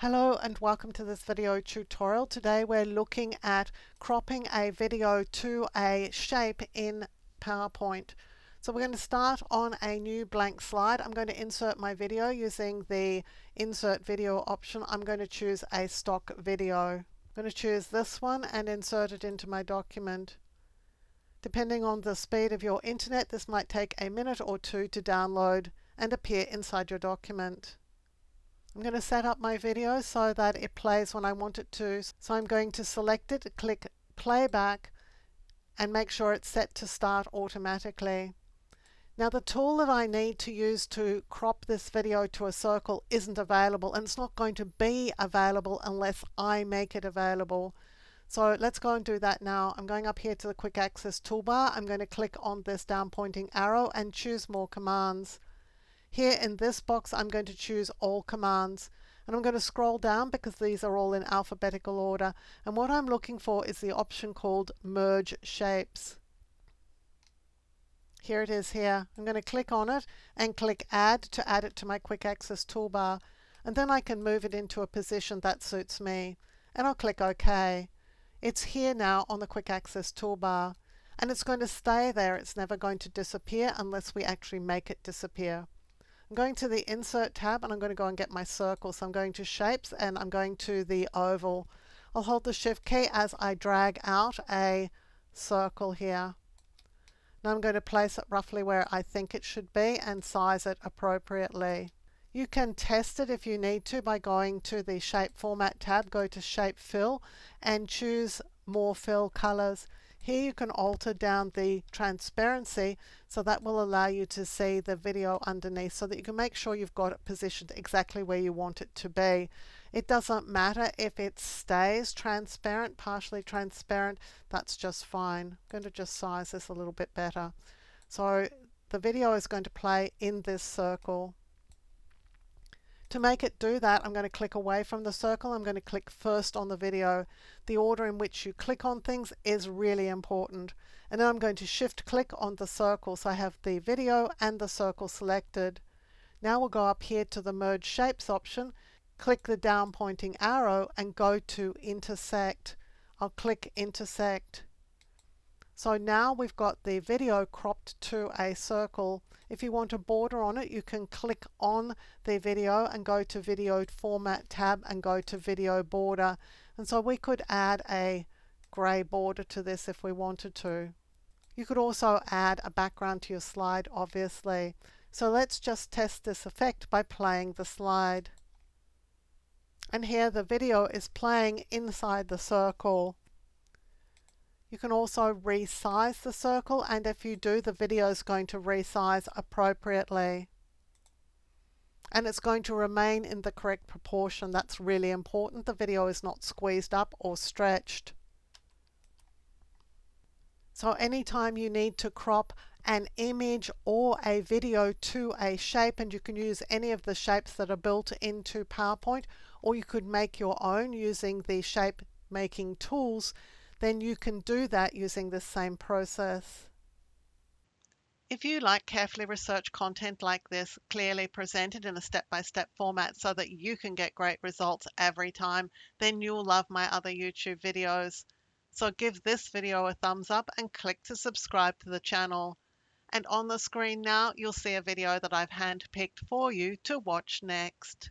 Hello and welcome to this video tutorial. Today we're looking at cropping a video to a shape in PowerPoint. So we're going to start on a new blank slide. I'm going to insert my video using the insert video option. I'm going to choose a stock video. I'm going to choose this one and insert it into my document. Depending on the speed of your internet, this might take a minute or two to download and appear inside your document. I'm going to set up my video so that it plays when I want it to. So I'm going to select it, click playback and make sure it's set to start automatically. Now the tool that I need to use to crop this video to a circle isn't available and it's not going to be available unless I make it available. So let's go and do that now. I'm going up here to the quick access toolbar. I'm going to click on this down pointing arrow and choose more commands. Here in this box, I'm going to choose all commands. And I'm going to scroll down because these are all in alphabetical order. And what I'm looking for is the option called Merge Shapes. Here it is here. I'm going to click on it and click Add to add it to my Quick Access toolbar. And then I can move it into a position that suits me. And I'll click OK. It's here now on the Quick Access toolbar. And it's going to stay there. It's never going to disappear unless we actually make it disappear. I'm going to the Insert tab and I'm going to go and get my circle. So I'm going to Shapes and I'm going to the oval. I'll hold the Shift key as I drag out a circle here. Now I'm going to place it roughly where I think it should be and size it appropriately. You can test it if you need to by going to the Shape Format tab, go to Shape Fill and choose More Fill Colors. Here you can alter down the transparency so that will allow you to see the video underneath so that you can make sure you've got it positioned exactly where you want it to be. It doesn't matter if it stays transparent, partially transparent, that's just fine. I'm going to just size this a little bit better. So the video is going to play in this circle. To make it do that, I'm going to click away from the circle. I'm going to click first on the video. The order in which you click on things is really important. And then I'm going to shift click on the circle. So I have the video and the circle selected. Now we'll go up here to the merge shapes option, click the down pointing arrow and go to intersect. I'll click intersect. So now we've got the video cropped to a circle. If you want a border on it, you can click on the video and go to Video Format tab and go to Video Border. And so we could add a grey border to this if we wanted to. You could also add a background to your slide, obviously. So let's just test this effect by playing the slide. And here the video is playing inside the circle. You can also resize the circle and if you do the video is going to resize appropriately. And it's going to remain in the correct proportion. That's really important. The video is not squeezed up or stretched. So anytime you need to crop an image or a video to a shape and you can use any of the shapes that are built into PowerPoint or you could make your own using the shape making tools then you can do that using the same process. If you like carefully researched content like this, clearly presented in a step-by-step format so that you can get great results every time, then you'll love my other YouTube videos. So give this video a thumbs up and click to subscribe to the channel. And on the screen now, you'll see a video that I've handpicked for you to watch next.